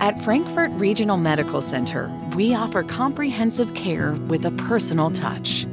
At Frankfort Regional Medical Center, we offer comprehensive care with a personal touch.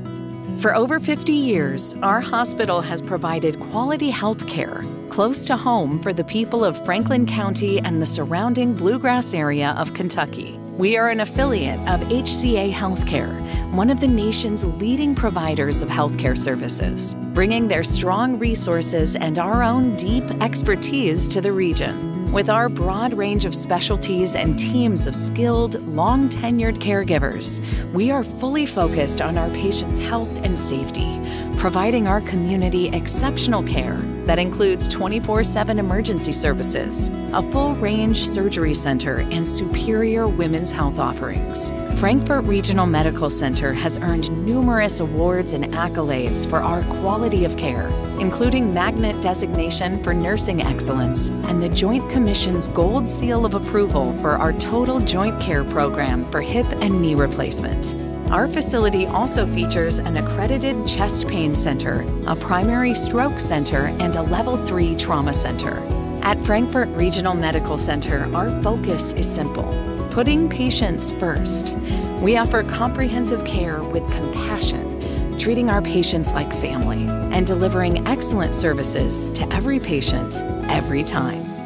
For over 50 years, our hospital has provided quality health care close to home for the people of Franklin County and the surrounding bluegrass area of Kentucky. We are an affiliate of HCA Healthcare, one of the nation's leading providers of healthcare services, bringing their strong resources and our own deep expertise to the region. With our broad range of specialties and teams of skilled, long tenured caregivers, we are fully focused on our patients' health and safety, providing our community exceptional care that includes 24 7 emergency services, a full range surgery center, and superior women's health offerings. Frankfort Regional Medical Center has earned numerous awards and accolades for our quality of care, including Magnet designation for nursing excellence and the Joint Commission's Gold Seal of Approval for our Total Joint Care Program for hip and knee replacement. Our facility also features an accredited chest pain center, a primary stroke center, and a level 3 trauma center. At Frankfort Regional Medical Center, our focus is simple putting patients first. We offer comprehensive care with compassion, treating our patients like family, and delivering excellent services to every patient, every time.